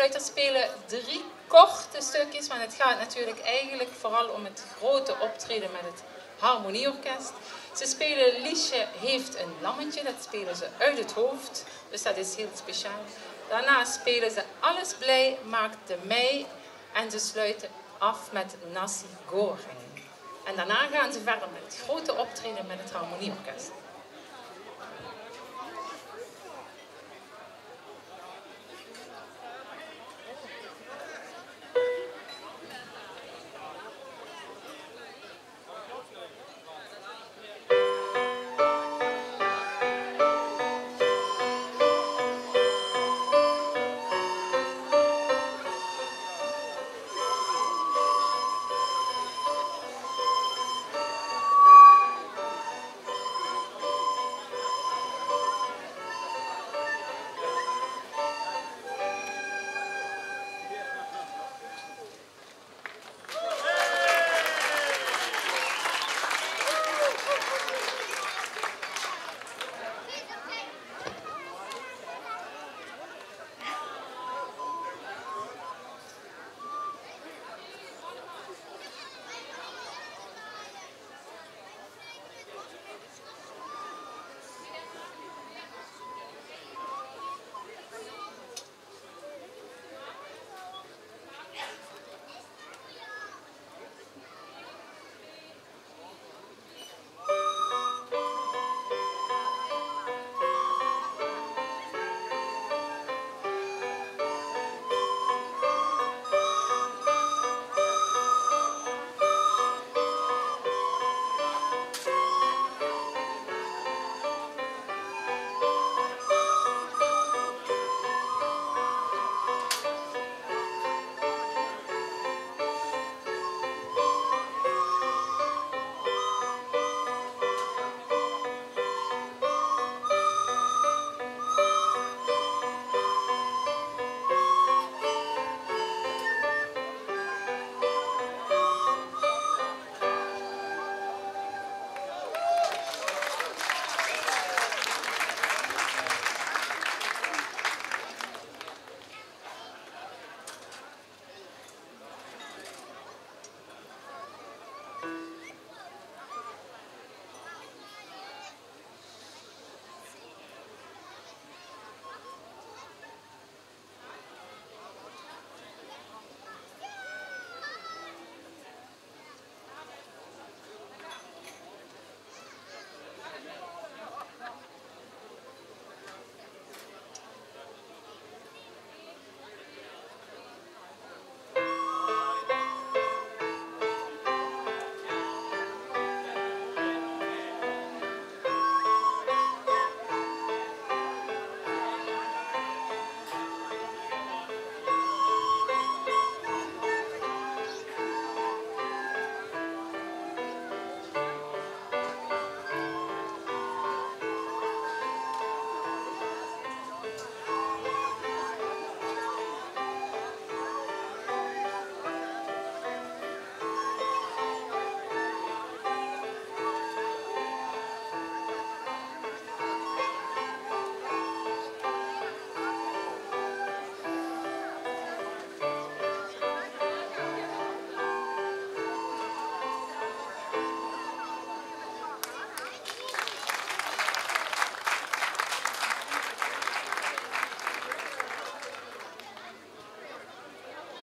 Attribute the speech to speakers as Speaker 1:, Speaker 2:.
Speaker 1: fluiters spelen drie korte stukjes, maar het gaat natuurlijk eigenlijk vooral om het grote optreden met het harmonieorkest. Ze spelen Liesje heeft een lammetje, dat spelen ze uit het hoofd, dus dat is heel speciaal. Daarna spelen ze Alles blij maakt de mei en ze sluiten af met Nasi Goreng. En daarna gaan ze verder met het grote optreden met het harmonieorkest.